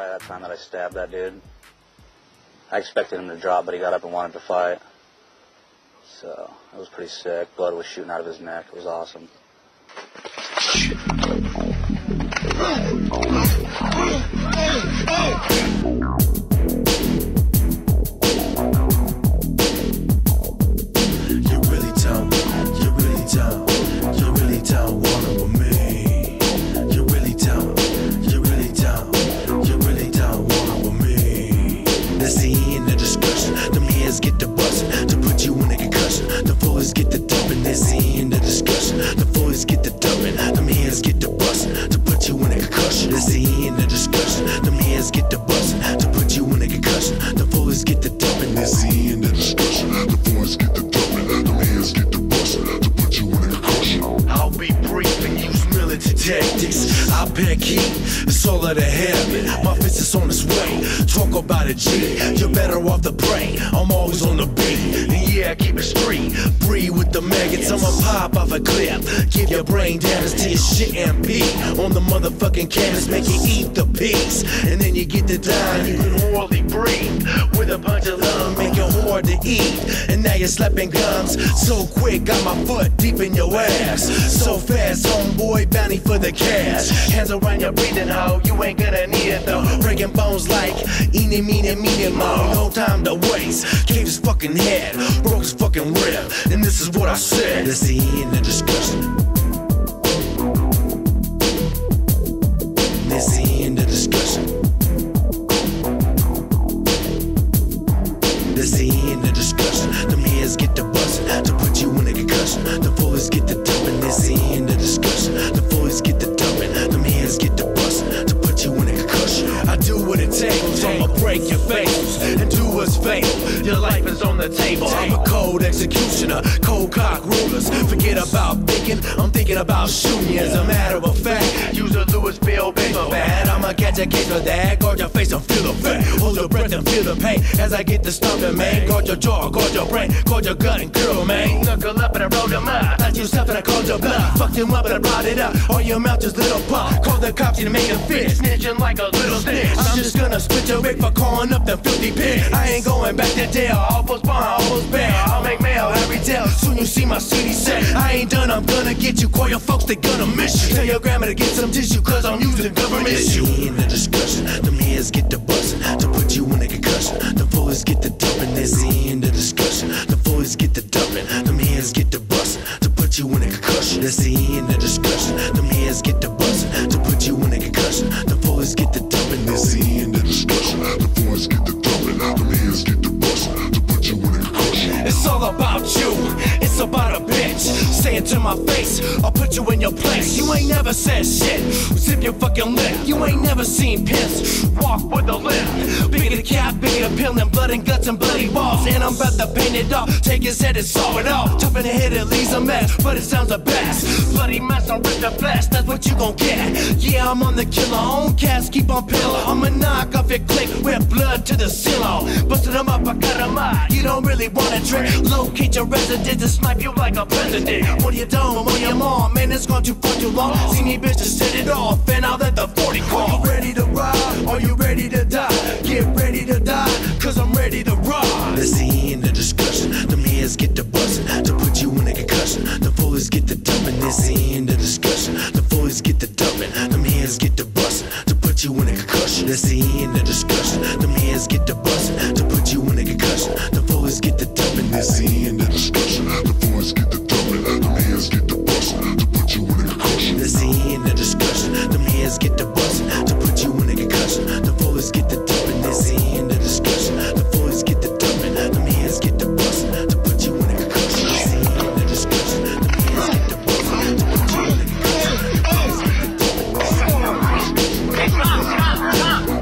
probably that time that I stabbed that dude. I expected him to drop, but he got up and wanted to fight. So it was pretty sick. Blood was shooting out of his neck. It was awesome. Foolish get the dumping. That's the end of discussion. The boys get the dumping. Them hands get the bustin' to put you in a concussion. That's the end of discussion. Them hands get the bustin' to put you in a concussion. The boys get the dumping. That's the end of discussion. The foolish get the dumping. Them hands get the bustin' to put you in a concussion. I'll be brief and use military tactics. I pack heat, it's all out of habit. My fist is on its way. Talk about a G, you're better off the brain. I'm always on the beat, yeah, keep it street. Breathe with the maggots, I'ma pop off a clip. Give your brain damage to your shit and pee. On the motherfucking canvas, make you eat the piece. And then you get to dime, you can hardly breathe. With a punch of lung, make it hard to eat. And now you're slapping gums so quick, got my foot deep in your ass. So fast, homeboy, bounty for the cash. Hands around your breathing hole, you ain't gonna need it though. Breaking bones like eeny, meeny, meeny, mo. No time to waste. Cave his fucking head, broke his fucking rib. And this is what I said. That's the end of discussion. Get to put you in a concussion. The foolish get the dumping. That's the end of discussion. The foolish get the dumping. Them hands get the bustin' to put you in a concussion. I do what it takes. I'ma break your face and do what's fatal. Your life is on the table. I'm a cold executioner, cold cock rulers. Forget about thinking. I'm thinking about shooting. As a matter of fact, use a Louisville catch for that. Guard your face and feel the pain. Hold your breath and feel the pain as I get the stomping, man. Guard your jaw, guard your brain, guard your gut and curl, man. Knuckle up and I rolled him up. Thought you stuff and I called your bluff. Fucked him up and I brought it up. All your mouth just little pop. Call the cops to make a fit. Snitching like a little snitch. I'm just gonna split your wig for calling up the filthy pig. I ain't going back to jail. I'll postpone, I'll post bail. I'll make mail every tale. Soon you see my CD set. I ain't done, I'm gonna get you. Call your folks, they gonna miss you. Tell your grandma to get some tissue, cause I'm using government issue. The discussion, them hands get the bustin' to put you in a concussion. The foolish get the dumping, that's the end of discussion. The foolish get the dumping, them hands get the bustin' to put you in a concussion. That's the end of discussion. Them hands get the bustin' to put you in a concussion. The foolish get the dumping, that's the end of discussion. The foolish get the dumping, them hands get the bustin' to put you in a concussion. It's all about you. It's about a bitch. Say it to my face. I'll put you in your place. You ain't never said shit. Zip your fucking lip. You ain't never seen piss. Walk with a limp. Bigger the cap, bigger the pill, and blood and guts and bloody balls. And I'm about to paint it off. Take his head and saw it off. The head, it leaves a mess. But it sounds the best. Bloody mess, I'm rip the flesh. That's what you gon' get. Yeah, I'm on the killer. Own cast, keep on pill. I'ma knock off your click with blood to the ceiling. Busted them up, I cut them out. You don't really wanna trick. Locate your residence and snipe you like a president. On your dome, mom, man, it's gone too far too long. See me bitches set it off, and I'll let the 40 call. Are you ready to ride? Are you ready to die? Get ready to die, cause I'm ready to ride. That's the end of discussion. Them hands get the bustin' to put you in a concussion. The foolish get the dumping, that's the end of discussion. The foolish get the dumping, them hands get the bustin' to put you in a concussion. That's the end of discussion. Them hands get the bustin' to put you in a concussion. The foolish get the dumping, that's the end of discussion. Huh?